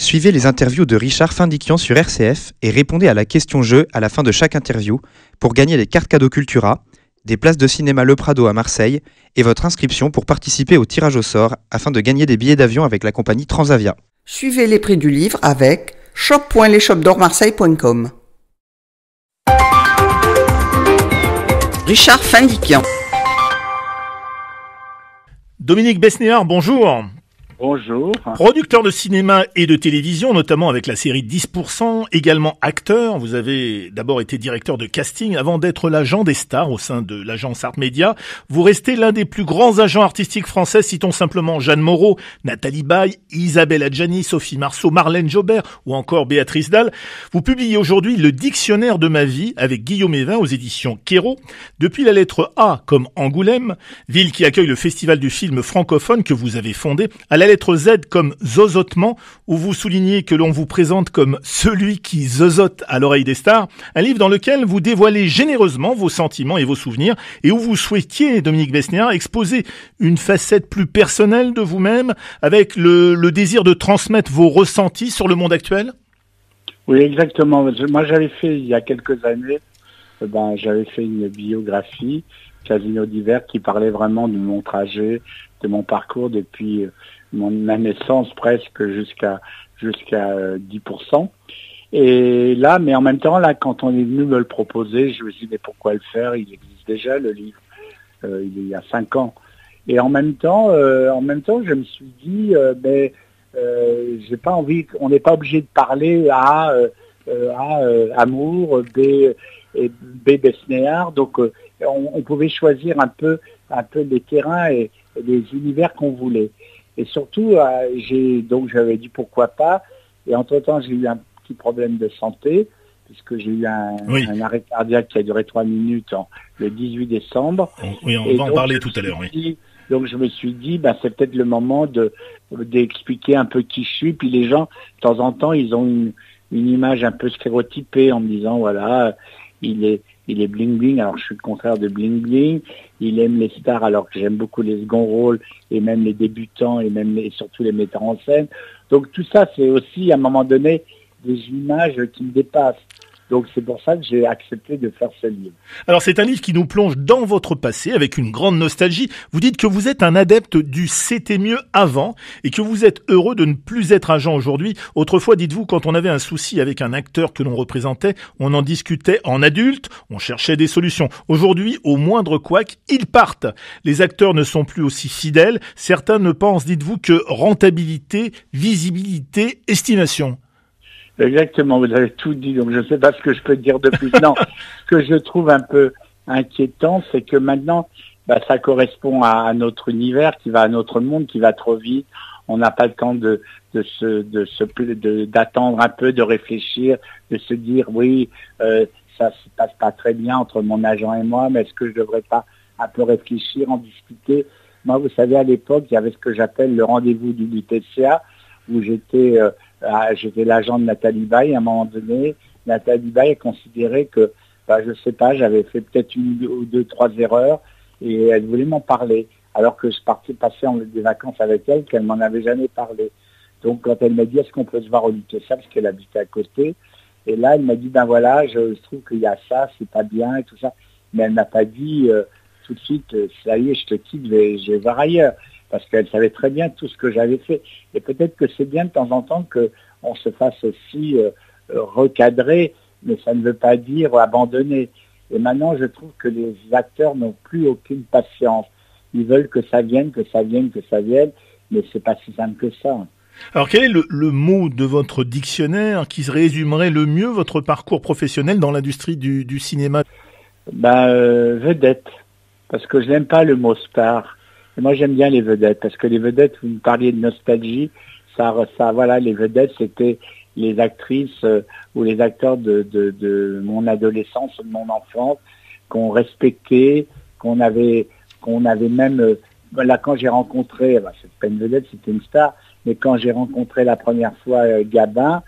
Suivez les interviews de Richard Findiquian sur RCF et répondez à la question jeu à la fin de chaque interview pour gagner les cartes cadeaux Cultura, des places de cinéma Le Prado à Marseille et votre inscription pour participer au tirage au sort afin de gagner des billets d'avion avec la compagnie Transavia. Suivez les prix du livre avec shop.leshopdormarseille.com. Richard Findiquian. Dominique Besnéard, bonjour. Bonjour. Producteur de cinéma et de télévision, notamment avec la série 10%, également acteur. Vous avez d'abord été directeur de casting avant d'être l'agent des stars au sein de l'agence Art Media. Vous restez l'un des plus grands agents artistiques français, citons simplement Jeanne Moreau, Nathalie Baye, Isabelle Adjani, Sophie Marceau, Marlène Jobert ou encore Béatrice Dalle. Vous publiez aujourd'hui le dictionnaire de ma vie avec Guillaume Evin aux éditions Kéro. Depuis la lettre A comme Angoulême, ville qui accueille le festival du film francophone que vous avez fondé, à la lettre Z comme zozotement, où vous soulignez que l'on vous présente comme celui qui zozote à l'oreille des stars, un livre dans lequel vous dévoilez généreusement vos sentiments et vos souvenirs, et où vous souhaitiez, Dominique Besnéard, exposer une facette plus personnelle de vous-même, avec le, désir de transmettre vos ressentis sur le monde actuel? Oui, exactement. Moi, j'avais fait, il y a quelques années, ben, j'avais fait une biographie, Casino d'hiver, qui parlait vraiment de mon trajet, de mon parcours depuis euh, mon, ma naissance presque jusqu'à jusqu'à 10%. Et là, mais en même temps, là, quand on est venu me le proposer, je me suis dit, mais pourquoi le faire? Il existe déjà, le livre. Euh, il y a cinq ans. Et en même temps, euh, en même temps, je me suis dit, euh, mais euh, j'ai pas envie, on n'est pas obligé de parler à, à Amour, B, et B. Besnéard. Donc, on, on, pouvait choisir un peu, un peu les terrains et, et les univers qu'on voulait. Et surtout, euh, j'ai donc j'avais dit pourquoi pas. Et entre-temps, j'ai eu un petit problème de santé, puisque j'ai eu un, Oui. un arrêt cardiaque qui a duré trois minutes en- le 18 décembre. Oui, on Et va en parler tout à l'heure, oui. Donc je me suis dit, ben, c'est peut-être le moment de d'expliquer un peu qui je suis. Puis les gens, de temps en temps, ils ont une, une image un peu stéréotypée en me disant, voilà, il est bling bling. Alors je suis le contraire de bling bling. Il aime les stars alors que j'aime beaucoup les seconds rôles et même les débutants et même surtout les metteurs en scène. Donc tout ça, c'est aussi à un moment donné des images qui me dépassent. Donc c'est pour ça que j'ai accepté de faire ce livre. Alors c'est un livre qui nous plonge dans votre passé avec une grande nostalgie. Vous dites que vous êtes un adepte du c'était mieux avant et que vous êtes heureux de ne plus être agent aujourd'hui. Autrefois, dites-vous, quand on avait un souci avec un acteur que l'on représentait, on en discutait en adulte, on cherchait des solutions. Aujourd'hui, au moindre couac, ils partent. Les acteurs ne sont plus aussi fidèles. Certains ne pensent, dites-vous, que rentabilité, visibilité, estimation. Exactement, vous avez tout dit, donc je ne sais pas ce que je peux dire de plus. Non, ce que je trouve un peu inquiétant, c'est que maintenant, bah, ça correspond à, à notre univers, qui va à notre monde, qui va trop vite. On n'a pas le temps de, de se, de se, de- d'attendre un peu, de réfléchir, de se dire oui, euh, ça se passe pas très bien entre mon agent et moi, mais est-ce que je devrais pas un peu réfléchir, en discuter? Moi, vous savez, à l'époque, il y avait ce que j'appelle le rendez-vous du l'IPCA, où j'étais euh, ah, j'étais l'agent de Nathalie Baye à un moment donné. Nathalie Baye a considéré que, bah, je sais pas, j'avais fait peut-être une ou deux, trois erreurs et elle voulait m'en parler. Alors que je partais passer en, des vacances avec elle, qu'elle m'en avait jamais parlé. Donc quand elle m'a dit est-ce qu'on peut se voir au Lutetia, parce qu'elle habitait à côté, et là elle m'a dit ben voilà, je, trouve qu'il y a ça, c'est pas bien et tout ça. Mais elle m'a pas dit euh, tout de suite, euh, ça y est, je te quitte, je vais voir ailleurs. Parce qu'elle savait très bien tout ce que j'avais fait. Et peut-être que c'est bien de temps en temps que on se fasse aussi euh, euh, recadrer, mais ça ne veut pas dire abandonner. Et maintenant, je trouve que les acteurs n'ont plus aucune patience. Ils veulent que ça vienne, que ça vienne, que ça vienne, mais c'est pas si simple que ça. Alors quel est le, le mot de votre dictionnaire qui résumerait le mieux votre parcours professionnel dans l'industrie du, du cinéma? Ben, euh, vedette. Parce que je n'aime pas le mot star. Moi, j'aime bien les vedettes. Parce que les vedettes, vous me parliez de nostalgie. Ça, ça voilà, les vedettes, c'était les actrices euh, ou les acteurs de, mon adolescence, de mon enfance, qu'on respectait, qu'on avait, qu'on avait même, euh, là, quand j'ai rencontré, bah, c'est pas une vedette, c'était une star, mais quand j'ai rencontré la première fois euh, Gabin,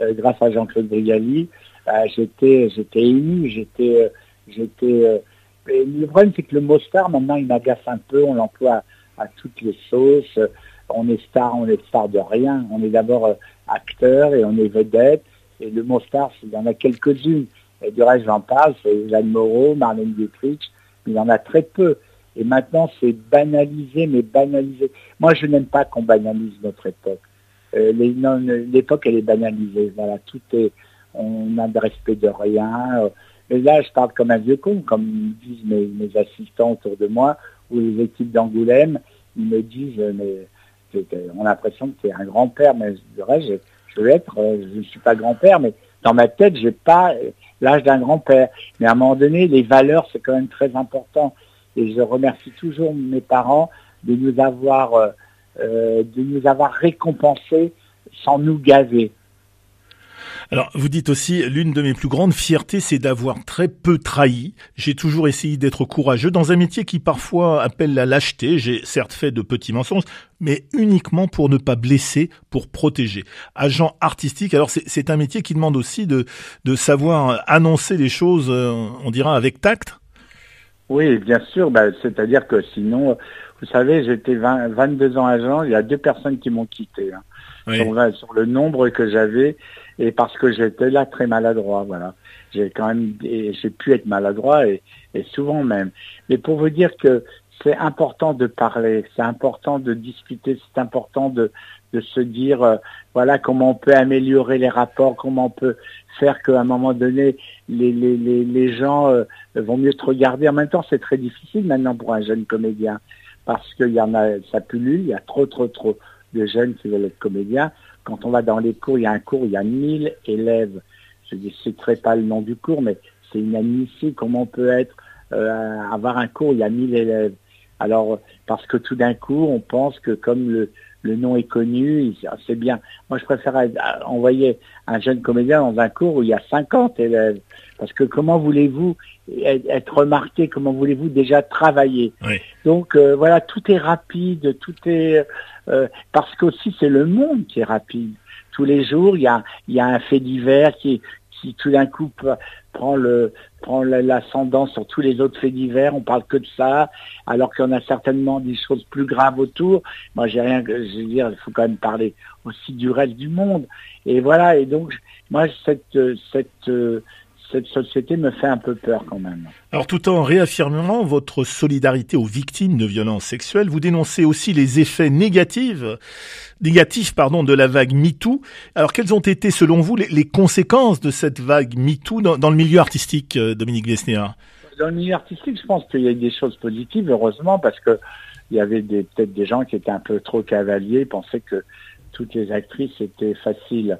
euh, grâce à Jean-Claude bah, j'étais, j'étais ému, j'étais, j'étais, le problème, c'est que le mot star, maintenant, il m'agace un peu. On l'emploie à, toutes les sauces. On est star, on est star de rien. On est d'abord euh, acteur et on est vedette. Et le mot star, il y en a quelques-unes. Et du reste, j'en parle, c'est Jeanne Moreau, Marlène Dietrich, mais il y en a très peu. Et maintenant, c'est banalisé, mais banalisé. Moi, je n'aime pas qu'on banalise notre époque. Euh, l'époque, elle est banalisée. Voilà, tout est, on n'a de respect de rien. Mais là, je parle comme un vieux con, comme disent mes, assistants autour de moi, ou les équipes d'Angoulême, ils me disent, mais on a l'impression que tu es un grand-père, mais je, je, je veux être, euh, je ne suis pas grand-père, mais dans ma tête, j'ai pas l'âge d'un grand-père. Mais à un moment donné, les valeurs, c'est quand même très important. Et je remercie toujours mes parents de nous avoir, euh, euh, de nous avoir récompensés sans nous gaver. Alors, vous dites aussi, l'une de mes plus grandes fiertés, c'est d'avoir très peu trahi. J'ai toujours essayé d'être courageux dans un métier qui parfois appelle la lâcheté. J'ai certes fait de petits mensonges, mais uniquement pour ne pas blesser, pour protéger. Agent artistique, alors c'est un métier qui demande aussi de, de savoir annoncer les choses, euh, on dira, avec tact Oui, bien sûr. Bah, C'est-à-dire que sinon, vous savez, j'étais 22 ans agent, il y a deux personnes qui m'ont quitté. Hein. sur le nombre que j'avais et parce que j'étais là très maladroit, voilà. J'ai quand même, j'ai pu être maladroit et, souvent même. Mais pour vous dire que c'est important de parler, c'est important de discuter, c'est important de, de se dire, euh, voilà, comment on peut améliorer les rapports, comment on peut faire qu'à un moment donné, les, les, les, les gens euh, vont mieux te regarder. En même temps, c'est très difficile maintenant pour un jeune comédien parce qu'il y en a, ça pullule, il y a trop, trop, trop de jeunes qui veulent être comédiens. Quand on va dans les cours, il y a un cours, il y a 1000 élèves. Je ne citerai pas le nom du cours, mais c'est inadmissible comment on peut être, euh, avoir un cours, il y a 1000 élèves. Alors, parce que tout d'un coup, on pense que comme le, le nom est connu, c'est bien. Moi, je préfère envoyer un jeune comédien dans un cours où il y a 50 élèves. Parce que comment voulez-vous être remarqué, comment voulez-vous déjà travailler? Donc euh, voilà, tout est rapide, tout est euh, parce qu'aussi c'est le monde qui est rapide. Tous les jours, il y a, il y a un fait divers qui, qui tout d'un coup prend le prend l'ascendant sur tous les autres faits divers, on parle que de ça, alors qu'on a certainement des choses plus graves autour. Moi, j'ai rien, je veux dire, il faut quand même parler aussi du reste du monde. Et voilà. Et donc, moi, cette cette société me fait un peu peur quand même. Alors tout en réaffirmant votre solidarité aux victimes de violences sexuelles, vous dénoncez aussi les effets négatifs, négatifs pardon, de la vague MeToo. Alors quelles ont été selon vous les, conséquences de cette vague MeToo dans, dans le milieu artistique, euh, Dominique Vesnéa Dans le milieu artistique, je pense qu'il y a des choses positives, heureusement, parce que il y avait peut-être des gens qui étaient un peu trop cavaliers, pensaient que toutes les actrices étaient faciles.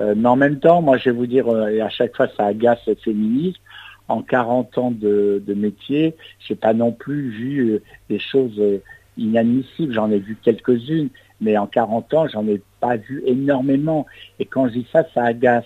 Euh, mais en même temps, moi, je vais vous dire, euh, et à chaque fois, ça agace les féministes. En 40 ans de, de métier, j'ai pas non plus vu euh, des choses inadmissibles. J'en ai vu quelques-unes, mais en 40 ans, j'en ai pas vu énormément. Et quand je dis ça, ça agace.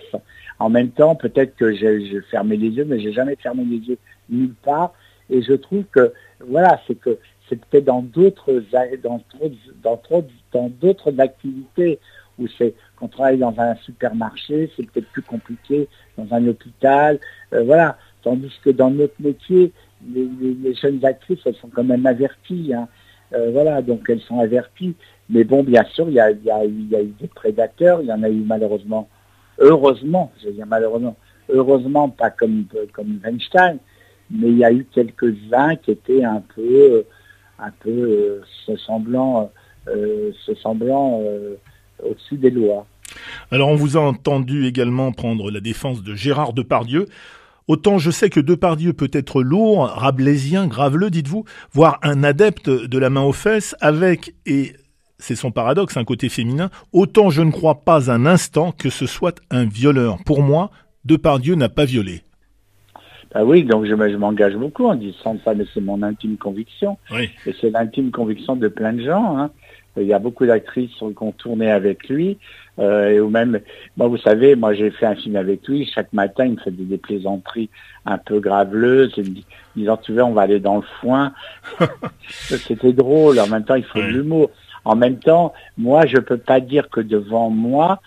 En même temps, peut-être que j'ai fermé les yeux, mais j'ai jamais fermé les yeux nulle part. Et je trouve que, voilà, c'est que c'est peut-être dans d'autres dans d'autres activités où c'est qu'on travaille dans un supermarché, c'est peut-être plus compliqué dans un hôpital, euh, voilà. Tandis que dans notre métier, les, jeunes actrices, elles sont quand même averties, hein. euh, voilà, donc elles sont averties. Mais bon, bien sûr, il y a, eu des prédateurs, il y en a eu malheureusement, heureusement, je veux dire malheureusement, heureusement pas comme comme Weinstein, mais il y a eu quelques-uns qui étaient un peu, un peu euh, se semblant, se semblant au-dessus des lois. Alors on vous a entendu également prendre la défense de Gérard Depardieu. Autant je sais que Depardieu peut être lourd, rabelaisien, graveleux, dites-vous, voire un adepte de la main aux fesses, avec, et c'est son paradoxe, un côté féminin, autant je ne crois pas un instant que ce soit un violeur. Pour moi, Depardieu n'a pas violé. Ah oui, donc je, m'engage beaucoup en disant ça, mais c'est mon intime conviction. Et c'est l'intime conviction de plein de gens. Hein. Il y a beaucoup d'actrices qui ont tourné avec lui. Euh, et ou même, moi, vous savez, moi j'ai fait un film avec lui. Chaque matin, il me faisait des plaisanteries un peu graveleuses, me disant tu veux, on va aller dans le foin. C'était drôle. En même temps, il faut de l'humour. En même temps, moi, je peux pas dire que devant moi,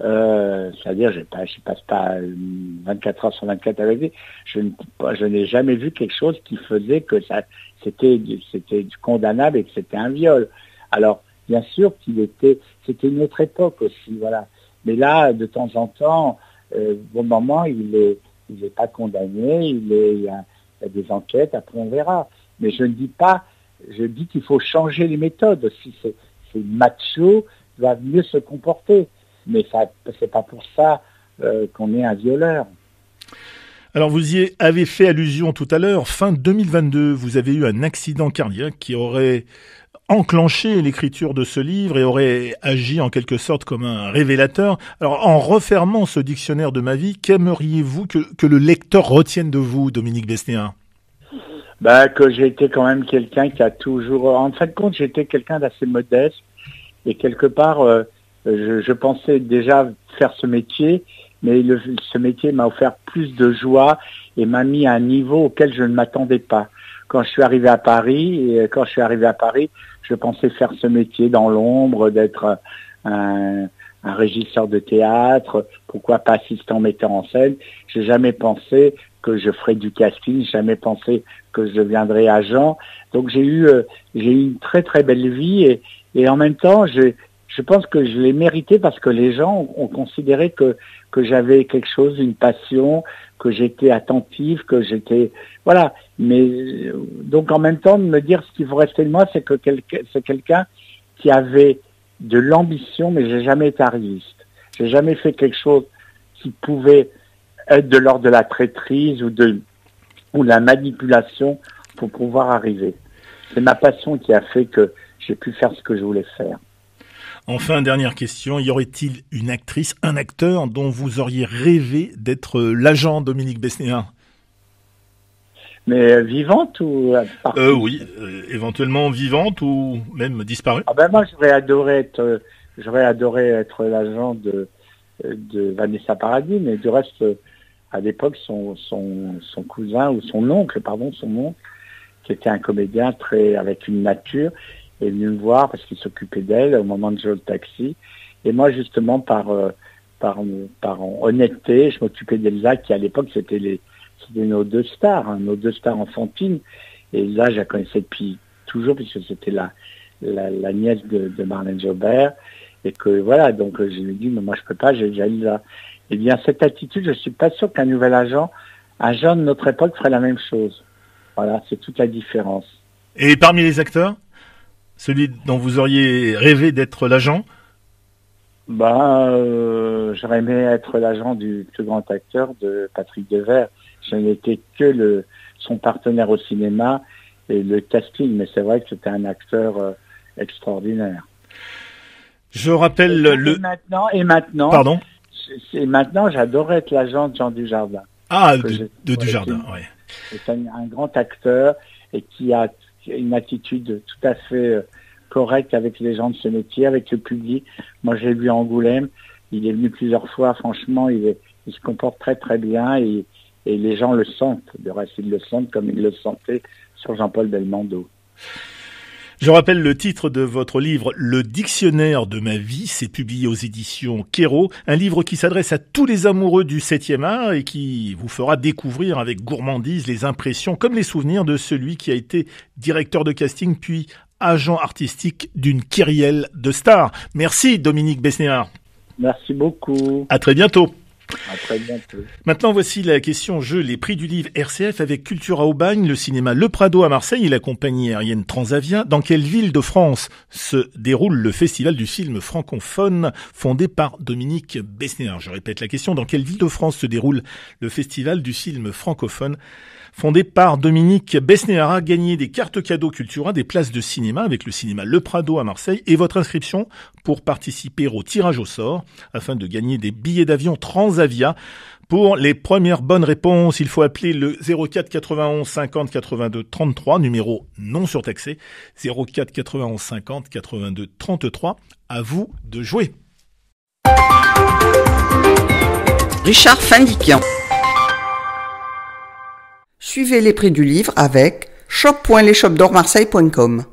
euh, c'est-à-dire, je, pas, je passe pas 24 heures sur 24 avec lui. Je, je n'ai jamais vu quelque chose qui faisait que ça, c'était, c'était condamnable et que c'était un viol. Alors, bien sûr qu'il était, c'était une autre époque aussi, voilà. Mais là, de temps en temps, euh, bon moment, il est, il n'est pas condamné, il, y, a, des enquêtes, après on verra. Mais je ne dis pas, je dis qu'il faut changer les méthodes. Si c'est macho, va mieux se comporter. Mais ça, c'est pas pour ça euh, qu'on est un violeur. Alors vous y avez fait allusion tout à l'heure, fin 2022, vous avez eu un accident cardiaque qui aurait enclenché l'écriture de ce livre et aurait agi en quelque sorte comme un révélateur. Alors en refermant ce dictionnaire de ma vie, qu'aimeriez-vous que, le lecteur retienne de vous, Dominique Besnéa bah, que j'ai été quand même quelqu'un qui a toujours... En fin de compte, j'étais quelqu'un d'assez modeste et quelque part, euh, je, pensais déjà faire ce métier, mais ce métier m'a offert plus de joie et m'a mis à un niveau auquel je ne m'attendais pas. Quand je suis arrivé à Paris, et quand je suis arrivé à Paris, je pensais faire ce métier dans l'ombre, d'être un, un, régisseur de théâtre, pourquoi pas assistant metteur en scène. J'ai jamais pensé que je ferais du casting, jamais pensé que je deviendrais agent. Donc j'ai eu euh, j'ai eu une très très belle vie et, et en même temps je je pense que je l'ai mérité parce que les gens ont, considéré que que j'avais quelque chose, une passion, que j'étais attentif, que j'étais voilà. Mais donc en même temps de me dire ce qu'il faut rester de moi, c'est que c'est quelqu'un qui avait de l'ambition, mais j'ai jamais été arriviste. J'ai jamais fait quelque chose qui pouvait être de l'ordre de la traîtrise ou de ou la manipulation pour pouvoir arriver. C'est ma passion qui a fait que j'ai pu faire ce que je voulais faire. Enfin, dernière question, y aurait-il une actrice, un acteur dont vous auriez rêvé d'être l'agent Dominique Besnéa mais vivante ou euh, Oui, euh, éventuellement vivante ou même disparue. Ah ben moi j'aurais adoré être, j'aurais adoré être l'agent de, de Vanessa Paradis, mais du reste, à l'époque, son, son, son cousin ou son oncle, pardon, son oncle, qui était un comédien très avec une nature, est venu me voir parce qu'il s'occupait d'elle au moment de jouer le taxi. Et moi, justement, par, euh, par, par honnêteté, je m'occupais d'Elsa, qui à l'époque, c'était les, c'était nos deux stars, hein, nos deux stars enfantines. Et là, je la connaissais depuis toujours, puisque c'était la, la, la, nièce de, de Marlène Jobert. Et que voilà, donc je lui ai dit, mais moi je peux pas, j'ai déjà Elsa. Eh bien, cette attitude, je suis pas sûr qu'un nouvel agent, un jeune de notre époque ferait la même chose. Voilà, c'est toute la différence. Et parmi les acteurs? Celui dont vous auriez rêvé d'être l'agent bah, euh, J'aurais aimé être l'agent du plus grand acteur de Patrick Devers. Je n'étais que le, son partenaire au cinéma et le casting, mais c'est vrai que c'était un acteur euh, extraordinaire. Je rappelle le... Et maintenant, et maintenant, Pardon et maintenant j'adorais être l'agent de Jean Dujardin. Ah, de, de Dujardin, oui. C'est un, un, grand acteur et qui a une attitude tout à fait euh, correcte avec les gens de ce métier, avec le public. Moi, j'ai vu Angoulême. Il est venu plusieurs fois. Franchement, il, se comporte très très bien et, et les gens le sentent. De reste, ils le sentent comme ils le sentaient sur Jean-Paul Belmondo. Je rappelle le titre de votre livre Le dictionnaire de ma vie, c'est publié aux éditions Kero, un livre qui s'adresse à tous les amoureux du 7e art et qui vous fera découvrir avec gourmandise les impressions comme les souvenirs de celui qui a été directeur de casting puis agent artistique d'une kyrielle de stars. Merci Dominique Besnéard. Merci beaucoup. À très bientôt. À. Maintenant, voici la question jeu, les prix du livre RCF avec Cultura Aubagne, le cinéma Le Prado à Marseille et la compagnie aérienne Transavia. Dans quelle ville de France se déroule le festival du film francophone fondé par Dominique Besnéard? Je répète la question, dans quelle ville de France se déroule le festival du film francophone fondé par Dominique Besnéara, gagné des cartes cadeaux Cultura, des places de cinéma avec le cinéma Le Prado à Marseille et votre inscription pour participer au tirage au sort afin de gagner des billets d'avion Transavia. Pour les premières bonnes réponses, il faut appeler le 04 91 50 82 33, numéro non surtaxé, 04 91 50 82 33. À vous de jouer. Richard Findiquian Suivez les prix du livre avec shop.leshopdormarseille.com.